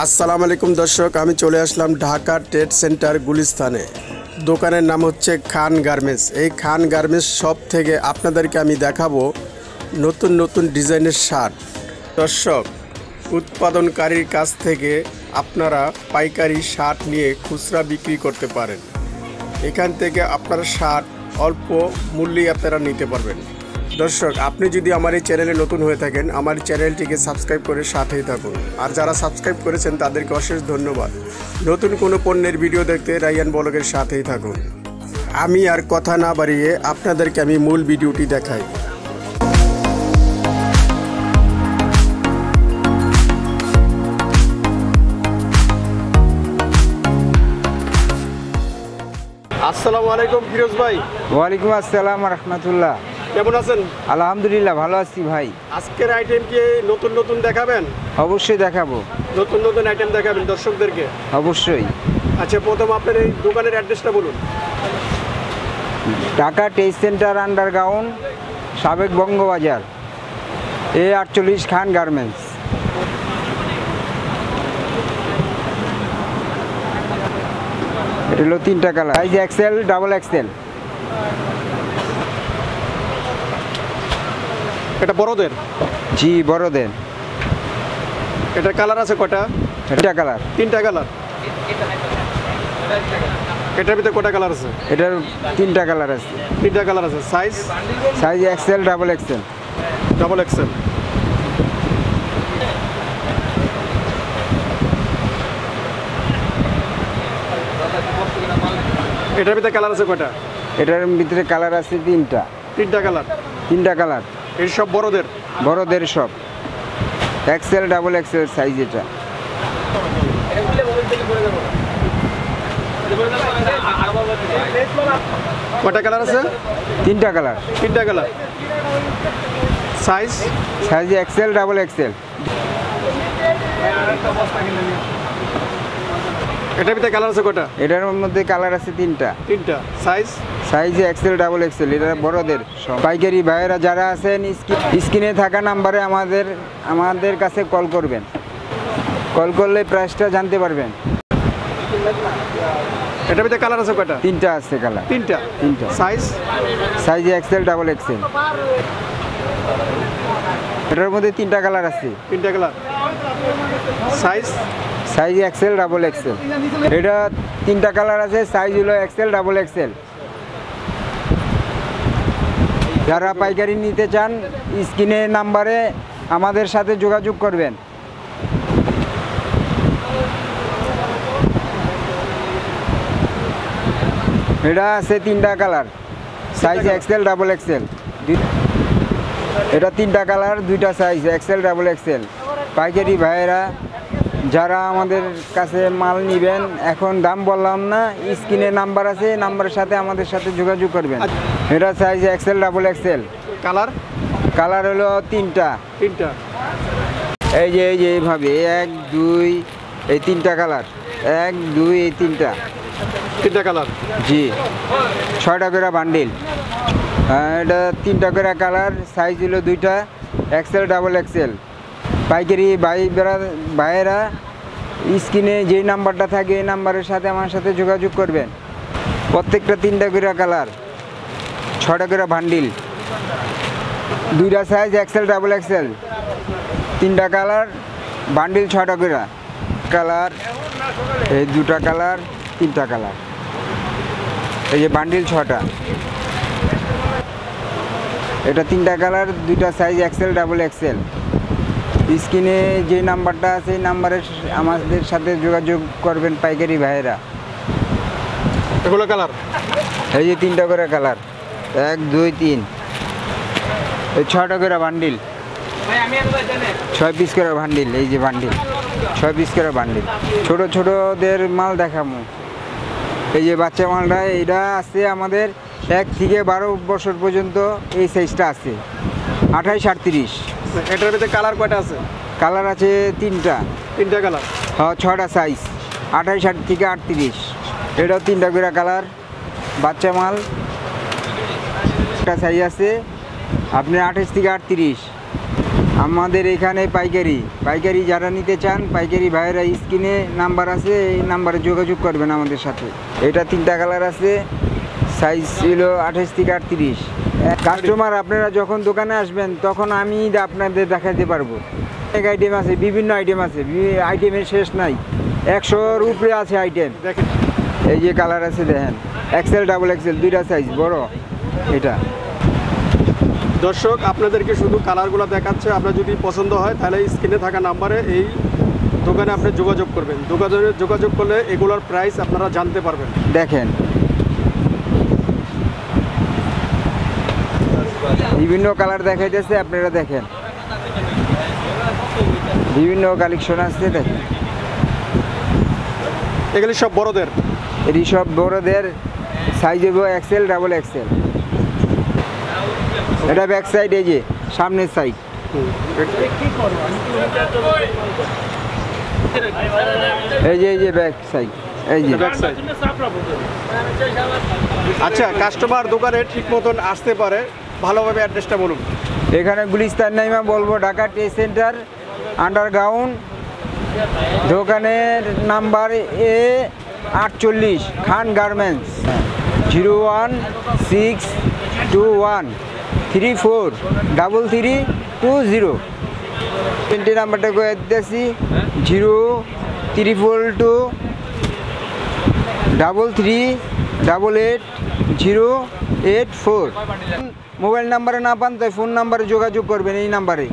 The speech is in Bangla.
আসসালামু আলাইকুম দর্শক, আমি চলে আসলাম ঢাকা ট্রেড সেন্টার গুলিস্তানে। দোকানের নাম হচ্ছে খান গার্মেন্টস। এই খান গার্মেন্টস শপ থেকে আপনাদেরকে আমি দেখাবো নতুন নতুন ডিজাইনের শার্ট। দর্শক, উৎপাদনকারীর কাছ থেকে আপনারা পাইকারি শার্ট নিয়ে খুচরা বিক্রি করতে পারেন। এখান থেকে আপনারা শার্ট অল্প মূল্যে আপনারা নিতে পারবেন। দর্শক আপনি যদি আমার এই চ্যানেলে নতুন হয়ে থাকেন আমার চ্যানেলটিকে সাবস্ক্রাইব করে সাথেই থাকুন। আর যারা সাবস্ক্রাইব করেছেন তাদেরকে অশেষ ধন্যবাদ। নতুন কোনো পণ্যের ভিডিও দেখতে রাইয়ান বলকের সাথেই থাকুন। আমি আর কথা না বাড়িয়ে আপনাদেরকে আমি মূল ভিডিওটি দেখাই। আসসালামু আলাইকুম ফিরোজ ভাই। ওয়ালাইকুম আসসালাম রহমতুল্লাহ। কেমন আছেন? আলহামদুলিল্লাহ ভালো আছি ভাই। আজকের আইটেম কি নতুন নতুন দেখাবেন? অবশ্যই দেখাবো। নতুন নতুন আইটেম দেখাবেন দর্শকদেরকে? অবশ্যই। আচ্ছা প্রথম আপনার এই দোকানের অ্যাড্রেসটা বলুন। ঢাকা টেস্ট সেন্টার আন্ডারগ্রাউন্ড সাবেক বঙ্গবাজার এ আটচল্লিশ খান গার্মেন্টস এটা হলো তিনটা colour size XL double XL এটা বড়দের? জি বড়দের। এটা কালার আছে কটা এটা কালার। তিনটা কালার? এটার ভিতরে কটা কালার আছে? এটার তিনটা কালার আছে। তিনটা কালার আছে। Size size XL double XL double XL এটার ভিতরে কালার আছে কটা এটার ভিতরে কালার আছে তিনটা। তিনটা কালার। তিনটা কালার। এই সব বড়দের? বড়দের সব। এক্সেল ডাবল এক্সেল সাইজ এটা। কটা কালার আছে? তিনটা কালার তিনটা colour size size XL double XL এটার ভিতরে কালার আছে কটা এটার মধ্যে কালার আছে তিনটা। তিনটা। Size size XL double XL এটা বড়দের। পাইকারি ভাইয়েরা যারা আছেন স্ক্রিনে থাকা নাম্বারে আমাদের আমাদের কাছে কল করবেন। কল করলে প্রাইসটা জানতে পারবেন। এটার ভিতরে কালার আছে কটা তিনটা আছে কালার তিনটা। তিনটা। Size size XL double XL এটার মধ্যে তিনটা কালার আছে। তিনটা colour size size XL, double XL. এটা তিনটা কালার আছে, সাইজ হলো এক্সেল, ডাবল এক্সেল। যারা পাইকারি নিতে চান, স্ক্রিনে নাম্বারে আমাদের সাথে যোগাযোগ করবেন। এটা আছে তিনটা colour, size XL, double XL. এটা তিনটা কালার, দুইটা সাইজ, এক্সেল, ডাবল এক্সেল। পাইকারি ভাইয়েরা যারা আমাদের কাছে মাল নেবেন এখন দাম বললাম না স্ক্রিনে নাম্বার আছে নাম্বারের সাথে আমাদের সাথে যোগাযোগ করবেন। এটা size XL double XL colour colour হলো তিনটা। তিনটা। এই যে এই যে এইভাবে এক দুই এই তিনটা কালার এক দুই এই তিনটা। তিনটা কালার জি। ছয়টা করে বান্ডিল এটা তিনটা করে কালার সাইজ হলো দুইটা এক্সেল ডাবল এক্সেল পাইকারি ভাই ভাইয়েরা স্ক্রিনে যেই নাম্বারটা থাকে এই নাম্বারের সাথে আমার সাথে যোগাযোগ করবেন। প্রত্যেকটা তিনটা করে কালার ছটা করে বান্ডিল, দুইটা সাইজ এক্সেল ডাবল এক্সেল তিনটা কালার, বান্ডিল ছটা করে কালার, এই দুটা কালার, তিনটা কালার, এই যে বান্ডিল ছটা এটা তিনটা কালার, দুইটা সাইজ এক্সেল ডাবল এক্সেল স্ক্রিনে যে নাম্বারটা আছে এই নাম্বারে আমাদের সাথে যোগাযোগ করবেন পাইকারি ভাইয়েরা। এগুলো কালার? এই যে তিনটা করে কালার। এক দুই তিন। এই ছটা করে বান্ডিল। ছয় পিস করে বান্ডিল এই যে বান্ডিল। ছয় পিস করে বান্ডিল। ছোট ছোটদের মাল দেখামো। এই যে বাচ্চা মালটা এটা আছে আমাদের এক থেকে বারো বছর পর্যন্ত এই সাইজটা আছে। আঠাইশ আটত্রিশ। এটার ভিতরে কালার কয়টা আছে? কালার আছে তিনটা। তিনটা কালার। হ্যাঁ ছটা সাইজ আঠাইশ আট থেকে আটত্রিশ। এটাও তিনটা করে কালার। বাচ্চা মাল। একটা সাইজ আছে। আপনি আঠাশ থেকে আটত্রিশ। আমাদের এখানে পাইকারি। পাইকারি যারা নিতে চান পাইকারি ভাইয়েরা স্ক্রিনে নাম্বার আছে এই নাম্বারে যোগাযোগ করবেন আমাদের সাথে। এটা তিনটা কালার আছে। সাইজ ছিল আঠাশ থেকে আটত্রিশ। কাস্টমার আপনারা যখন দোকানে আসবেন তখন আমি আপনাদের দেখাতে পারব। অনেক আইটেম আছে বিভিন্ন আইটেম আছে আইটেমের শেষ নাই। একশোর উপরে আছে আইটেম দেখেন। এই যে কালার আছে দেখেন। এক্সেল ডাবল এক্সেল দুইটা সাইজ বড়। এটা। দর্শক আপনাদেরকে শুধু কালারগুলো দেখাচ্ছে আপনার যদি পছন্দ হয় তাহলে স্ক্রিনে থাকা নাম্বারে এই দোকানে আপনি যোগাযোগ করবেন। দোকানে যোগাযোগ করলে এগুলোর প্রাইস আপনারা জানতে পারবেন। দেখেন। বিভিন্ন কালার দেখাইতেছে আপনারা দেখেন। বিভিন্ন কালেকশন আসছে দেখেন। এগুলি সব বড়দের? এটি সব বড়দের। সাইজ হইব এক্সেল ডাবল এক্সেল এটা ব্যাক সাইড এই যে সামনের সাইড এই যে এই যে ব্যাক সাইড এই যে। Side। আচ্ছা কাস্টমার দোকানে ঠিক মতন আসতে পারে। ভালোভাবে অ্যাড্রেসটা বলুন। এখানে গুলিস্তান নাইমা বলব, ঢাকা টে সেন্টার, আন্ডারগ্রাউন্ড, দোকানের নাম্বার এ আটচল্লিশ, Khan garments, zero one six two one, three four double three two zero. তিনটি নাম্বারটা করে দিতেছি? Zero triple two double three double eight zero eight four. Mobile নাম্বারে না পান তাই ফোন নাম্বারে যোগাযোগ করবেন এই নাম্বারে।